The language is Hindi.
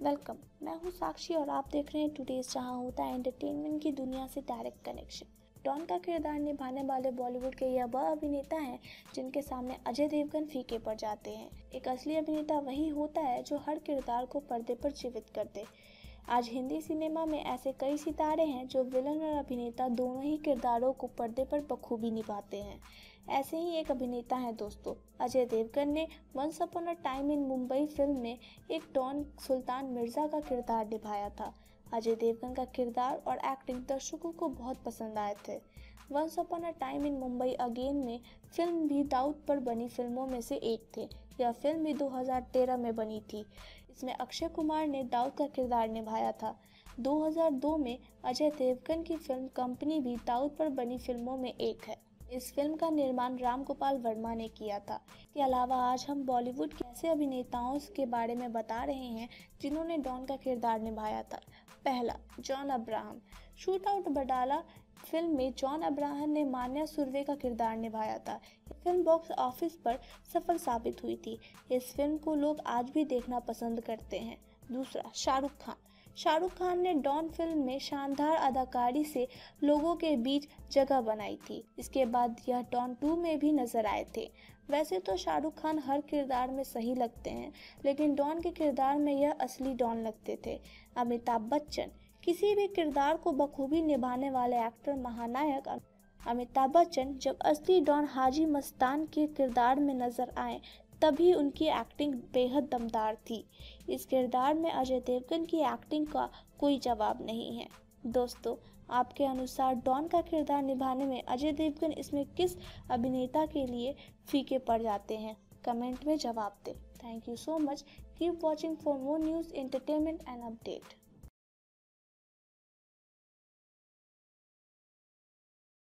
वेलकम। मैं हूँ साक्षी और आप देख रहे हैं टुडेज जहाँ होता है एंटरटेनमेंट की दुनिया से डायरेक्ट कनेक्शन डॉन का किरदार निभाने वाले बॉलीवुड के यह वह अभिनेता हैं जिनके सामने अजय देवगन फीके पड़ जाते हैं। एक असली अभिनेता वही होता है जो हर किरदार को पर्दे पर जीवित करते। आज हिंदी सिनेमा में ऐसे कई सितारे हैं जो विलन और अभिनेता दोनों ही किरदारों को पर्दे पर बखूबी निभाते हैं। ऐसे ही एक अभिनेता हैं दोस्तों, अजय देवगन ने once upon a time in Mumbai film में एक डॉन सुल्तान मिर्ज़ा का किरदार निभाया था। अजय देवगन का किरदार और एक्टिंग दर्शकों को बहुत पसंद आए थे। Once upon a time in Mumbai again में फ़िल्म भी दाऊद पर बनी फ़िल्मों में से एक थे यह फ़िल्म भी 2013 में बनी थी। इसमें अक्षय कुमार ने दाऊद का किरदार निभाया था। 2002 में अजय देवगन की फ़िल्म कंपनी भी दाऊद पर बनी फ़िल्मों में एक है। इस फ़िल्म का निर्माण राम गोपाल वर्मा ने किया था। इसके अलावा आज हम बॉलीवुड के ऐसे अभिनेताओं के बारे में बता रहे हैं जिन्होंने डॉन का किरदार निभाया था। पहला, John Abraham. Shootout Wadala film में जॉन अब्राहम ने मान्या सुरवे का किरदार निभाया था। फ़िल्म बॉक्स ऑफ़िस पर सफल साबित हुई थी। इस फ़िल्म को लोग आज भी देखना पसंद करते हैं। दूसरा, शाहरुख खान। शाहरुख खान ने डॉन फ़िल्म में शानदार अदाकारी से लोगों के बीच जगह बनाई थी। इसके बाद यह डॉन टू में भी नज़र आए थे। वैसे तो शाहरुख खान हर किरदार में सही लगते हैं, लेकिन डॉन के किरदार में यह असली डॉन लगते थे। अमिताभ बच्चन, किसी भी किरदार को बखूबी निभाने वाले एक्टर, महानायक अमिताभ बच्चन जब असली डॉन हाजी मस्तान के किरदार में नज़र आए तभी उनकी एक्टिंग बेहद दमदार थी। इस किरदार में अजय देवगन की एक्टिंग का कोई जवाब नहीं है। दोस्तों, आपके अनुसार डॉन का किरदार निभाने में अजय देवगन इसमें किस अभिनेता के लिए फीके पड़ जाते हैं? कमेंट में जवाब दें। Thank you so much keep watching for more news entertainment and update